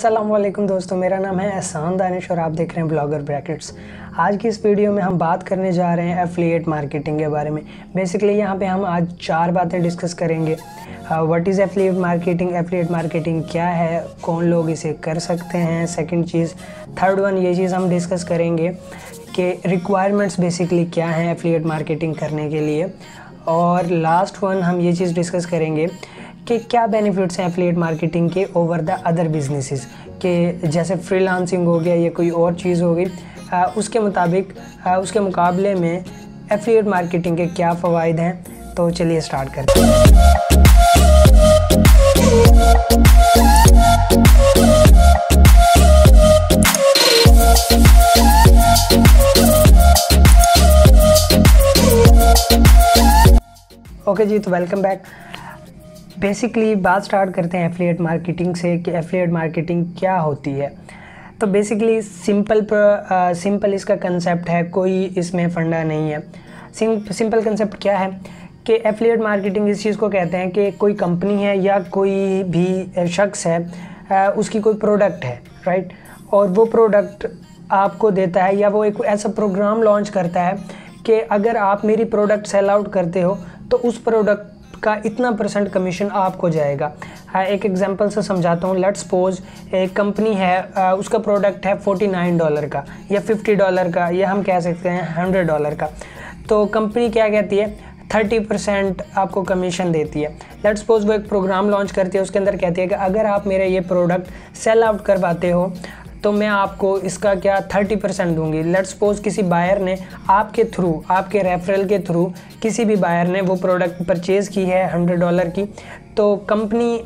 असलम दोस्तों, मेरा नाम है एहसान दानिश और आप देख रहे हैं ब्लॉगर ब्रैकेट्स आज की इस वीडियो में हम बात करने जा रहे हैं एफिलिएट मार्केटिंग के बारे में। बेसिकली यहाँ पे हम आज चार बातें डिस्कस करेंगे। What is affiliate marketing affiliate marketing क्या है? कौन लोग इसे कर सकते हैं? सेकंड चीज़ थर्ड वन ये चीज़ हम डिस्कस करेंगे कि रिक्वायरमेंट्स बेसिकली क्या हैं एफिलिएट मार्केटिंग करने के लिए। और लास्ट वन हम ये चीज़ डिस्कस करेंगे कि क्या बेनिफिट्स हैं एफिलिएट मार्केटिंग के ओवर द अदर बिजनेसेस के जैसे फ्रीलांसिंग हो गया, या कोई और चीज़ हो गई उसके मुताबिक उसके मुकाबले में एफिलिएट मार्केटिंग के क्या फ़वाद हैं? तो चलिए स्टार्ट करते हैं। ओके okay जी तो वेलकम बैक बेसिकली बात स्टार्ट करते हैं एफिलिएट मार्केटिंग से कि एफिलिएट मार्केटिंग क्या होती है। तो बेसिकली सिंपल सिंपल इसका कंसेप्ट है, कोई इसमें फंडा नहीं है। सिंपल कंसेप्ट क्या है? कि एफिलिएट मार्केटिंग इस चीज़ को कहते हैं कि कोई कंपनी है या कोई भी शख्स है उसकी कोई प्रोडक्ट है राइट और वो प्रोडक्ट आपको देता है या वो एक ऐसा प्रोग्राम लॉन्च करता है कि अगर आप मेरी प्रोडक्ट सेल आउट करते हो तो उस प्रोडक्ट का इतना परसेंट कमीशन आपको जाएगा। हाँ एक एग्जांपल से समझाता हूँ। लेट्स सपोज़ एक कंपनी है उसका प्रोडक्ट है 49 डॉलर का या 50 डॉलर का या हम कह सकते हैं 100 डॉलर का। तो कंपनी क्या कहती है? थर्टी परसेंट आपको कमीशन देती है। लेट सपोज़ वो एक प्रोग्राम लॉन्च करती है, उसके अंदर कहती है कि अगर आप मेरे ये प्रोडक्ट सेल आउट करवाते हो तो मैं आपको इसका क्या थर्टी परसेंट दूँगी। लेट सपोज़ किसी बायर ने आपके थ्रू आपके रेफरल के थ्रू किसी भी बायर ने वो प्रोडक्ट परचेज़ की है हंड्रेड डॉलर की तो कंपनी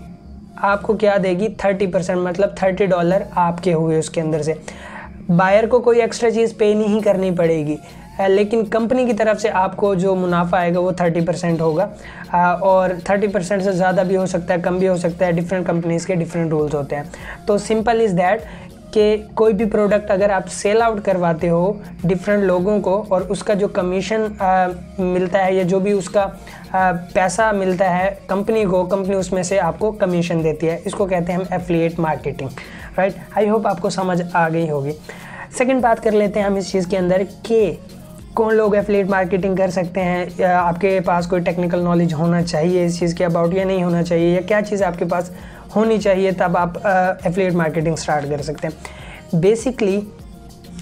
आपको क्या देगी? थर्टी परसेंट मतलब थर्टी डॉलर आपके हुए उसके अंदर से। बायर को कोई एक्स्ट्रा चीज़ पे नहीं करनी पड़ेगी। लेकिन कंपनी की तरफ़ से आपको जो मुनाफा आएगा वो थर्टी परसेंट होगा। और थर्टी परसेंट से ज़्यादा भी हो सकता है, कम भी हो सकता है डिफरेंट कंपनीज़ के डिफरेंट रूल्स होते हैं। तो सिंपल इज़ दैट कि कोई भी प्रोडक्ट अगर आप सेल आउट करवाते हो डिफरेंट लोगों को और उसका जो कमीशन मिलता है या जो भी उसका आ, पैसा मिलता है कंपनी को कंपनी उसमें से आपको कमीशन देती है। इसको कहते हैं हम affiliate marketing right I hope आपको समझ आ गई होगी। सेकंड बात कर लेते हैं हम इस चीज़ के अंदर कि कौन लोग एफिलिएट मार्केटिंग कर सकते हैं? आपके पास कोई टेक्निकल नॉलेज होना चाहिए इस चीज़ के अबाउट या नहीं होना चाहिए? या क्या चीज़ आपके पास होनी चाहिए, तब आप एफिलिएट मार्केटिंग स्टार्ट कर सकते हैं। बेसिकली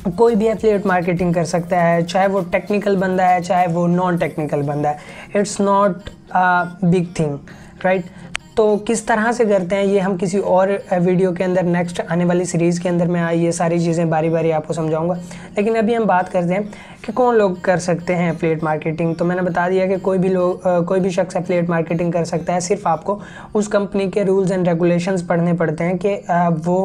कोई भी एफिलिएट मार्केटिंग कर सकता है, चाहे वो टेक्निकल बंदा है, चाहे वो नॉन टेक्निकल बंदा है। It's not big thing right तो किस तरह से करते हैं ये हम किसी और वीडियो के अंदर नेक्स्ट आने वाली सीरीज़ के अंदर मैं ये सारी चीज़ें बारी बारी आपको समझाऊँगा। लेकिन अभी हम बात करते हैं कि कौन लोग कर सकते हैं एफिलिएट मार्केटिंग तो मैंने बता दिया कि कोई भी लोग कोई भी शख्स एफिलिएट मार्केटिंग कर सकता है सिर्फ़ आपको उस कंपनी के रूल्स एंड रेगुलेशंस पढ़ने पड़ते हैं कि वो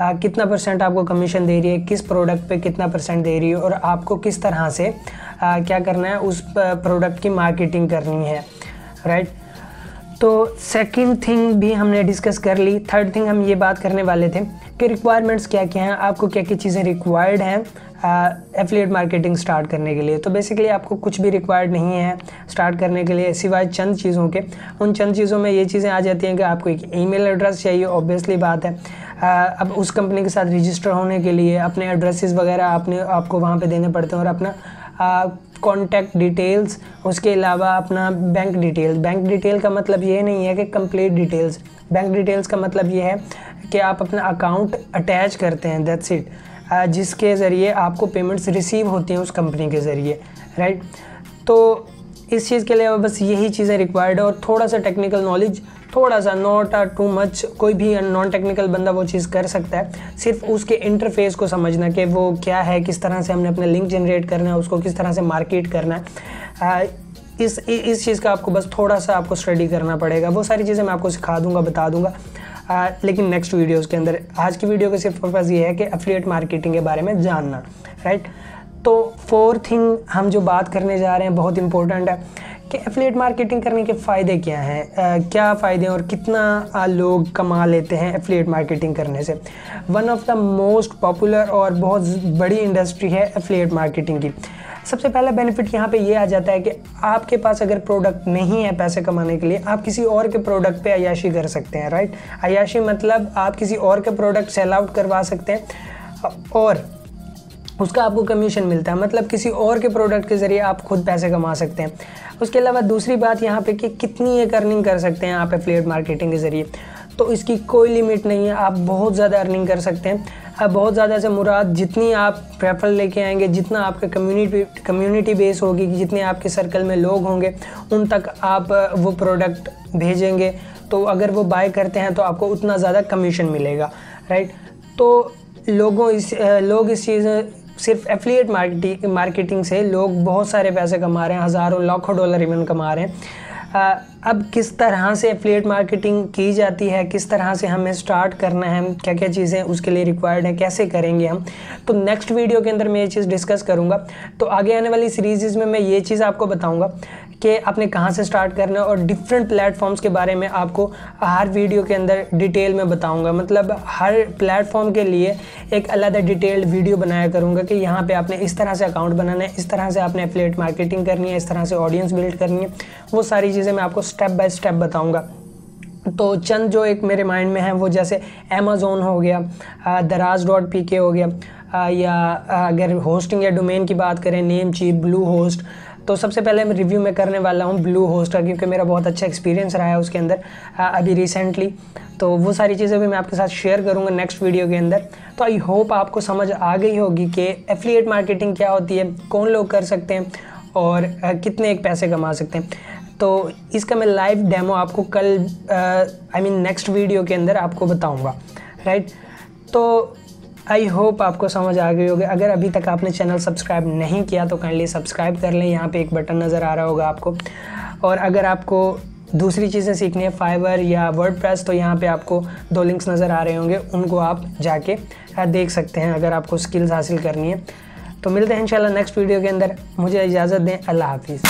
आ, कितना परसेंट आपको कमीशन दे रही है किस प्रोडक्ट पे कितना परसेंट दे रही है और आपको किस तरह से आ, क्या करना है उस प्रोडक्ट की मार्केटिंग करनी है राइट तो सेकंड थिंग भी हमने डिस्कस कर ली। थर्ड थिंग हम ये बात करने वाले थे कि रिक्वायरमेंट्स क्या क्या हैं, आपको क्या क्या चीज़ें रिक्वायर्ड हैं एफिलिएट मार्केटिंग स्टार्ट करने के लिए। तो बेसिकली आपको कुछ भी रिक्वायर्ड नहीं है स्टार्ट करने के लिए, सिवाय चंद चीज़ों के। उन चंद चीज़ों में ये चीज़ें आ जाती हैं कि आपको एक ईमेल एड्रेस चाहिए ऑब्वियसली बात है। अब उस कंपनी के साथ रजिस्टर होने के लिए, अपने एड्रेसेस वगैरह आपने, आपको वहाँ पे देने पड़ते हैं और अपना कॉन्टैक्ट डिटेल्स उसके अलावा अपना बैंक डिटेल्स बैंक डिटेल का मतलब ये नहीं है कि कंप्लीट डिटेल्स बैंक डिटेल्स का मतलब ये है कि आप अपना अकाउंट अटैच करते हैं दैट्स इट जिसके ज़रिए आपको पेमेंट्स रिसीव होती हैं उस कंपनी के ज़रिए राइट तो इस चीज़ के लिए बस यही चीज़ें रिक्वायर्ड है और थोड़ा सा टेक्निकल नॉलेज थोड़ा सा नॉट टू मच कोई भी नॉन टेक्निकल बंदा वो चीज़ कर सकता है। सिर्फ़ उसके इंटरफेस को समझना कि वो क्या है किस तरह से हमने अपने लिंक जनरेट करना है उसको किस तरह से मार्केट करना है। इस इस चीज़ का आपको बस थोड़ा सा आपको स्टडी करना पड़ेगा। वो सारी चीज़ें मैं आपको सिखा दूँगा बता दूँगा। आ, लेकिन नेक्स्ट वीडियोस के अंदर आज की वीडियो का सिर्फ़ पर्पज़ ये है कि अफिलिएट मार्केटिंग के बारे में जानना राइट तो फोर्थ थिंग हम जो बात करने जा रहे हैं बहुत इंपॉर्टेंट है कि एफिलिएट मार्केटिंग करने के फ़ायदे क्या हैं? क्या फ़ायदे हैं और कितना लोग कमा लेते हैं एफिलिएट मार्केटिंग करने से? One of the most popular और बहुत बड़ी इंडस्ट्री है एफिलिएट मार्केटिंग की। सबसे पहला बेनिफिट यहाँ पे ये आ जाता है कि आपके पास अगर प्रोडक्ट नहीं है पैसे कमाने के लिए, आप किसी और के प्रोडक्ट पे अयाशी कर सकते हैं राइट अयाशी मतलब आप किसी और के प्रोडक्ट सेल आउट करवा सकते हैं। और उसका आपको कमीशन मिलता है। मतलब किसी और के प्रोडक्ट के ज़रिए आप खुद पैसे कमा सकते हैं। उसके अलावा दूसरी बात यहाँ पे कि कितनी एक अर्निंग कर सकते हैं आप एफिलिएट मार्केटिंग के ज़रिए। तो इसकी कोई लिमिट नहीं है, आप बहुत ज़्यादा अर्निंग कर सकते हैं। अब बहुत ज़्यादा से मुराद जितनी आप प्रेफर लेके आएँगे, जितना आपका कम्युनिटी कम्युनिटी बेस होगी, जितने आपके सर्कल में लोग होंगे, उन तक आप वो प्रोडक्ट भेजेंगे। तो अगर वो बाय करते हैं तो आपको उतना ज़्यादा कमीशन मिलेगा राइट तो लोगों इस लोग इस चीज़ सिर्फ़ एफिलिएट मार्केटिंग मार्केटिंग से लोग बहुत सारे पैसे कमा रहे हैं, हज़ारों, लाखों डॉलर इवन कमा रहे हैं। अब किस तरह से एफिलिएट मार्केटिंग की जाती है, किस तरह से हमें स्टार्ट करना है क्या क्या चीज़ें उसके लिए रिक्वायर्ड हैं, कैसे करेंगे हम? तो नेक्स्ट वीडियो के अंदर मैं ये चीज़ डिस्कस करूँगा। तो आगे आने वाली सीरीज़ में मैं ये चीज़ आपको बताऊँगा। कि आपने कहाँ से स्टार्ट करना है और डिफरेंट प्लेटफॉर्म्स के बारे में आपको हर वीडियो के अंदर डिटेल में बताऊँगा। मतलब हर प्लेटफॉर्म के लिए एक अलग डिटेल्ड वीडियो बनाया करूँगा कि यहाँ पर आपने इस तरह से अकाउंट बनाना है इस तरह से आपने अपलेट मार्केटिंग करनी है इस तरह से ऑडियंस बिल्ड करनी है। वो सारी चीज़ें मैं आपको स्टेप बाय स्टेप बताऊँगा। तो चंद जो एक मेरे माइंड में है वो जैसे अमेज़ोन हो गया दराज डॉट पी के हो गया आ, या अगर होस्टिंग या डोमेन की बात करें नेम चीप ब्लू होस्ट तो सबसे पहले मैं रिव्यू में करने वाला हूँ ब्लू होस्ट का, क्योंकि मेरा बहुत अच्छा एक्सपीरियंस रहा है उसके अंदर अभी रिसेंटली तो वो सारी चीज़ें भी मैं आपके साथ शेयर करूँगा नेक्स्ट वीडियो के अंदर। तो आई होप आपको समझ आ गई होगी कि एफिलिएट मार्केटिंग क्या होती है, कौन लोग कर सकते हैं और कितने एक पैसे कमा सकते हैं। तो इसका मैं लाइव डेमो आपको कल आई मीन नेक्स्ट वीडियो के अंदर आपको बताऊँगा राइट तो आई होप आपको समझ आ गई होगी। अगर अभी तक आपने चैनल सब्सक्राइब नहीं किया तो काइंडली सब्सक्राइब कर लें। यहाँ पे एक बटन नज़र आ रहा होगा आपको। और अगर आपको दूसरी चीज़ें सीखनी है फाइवर या वर्ड प्रेस तो यहाँ पे आपको दो लिंक्स नज़र आ रहे होंगे। उनको आप जाके देख सकते हैं, अगर आपको स्किल्स हासिल करनी है। तो मिलते हैं, इंशाल्लाह नेक्स्ट वीडियो के अंदर। मुझे इजाज़त दें। अल्लाह हाफिज़।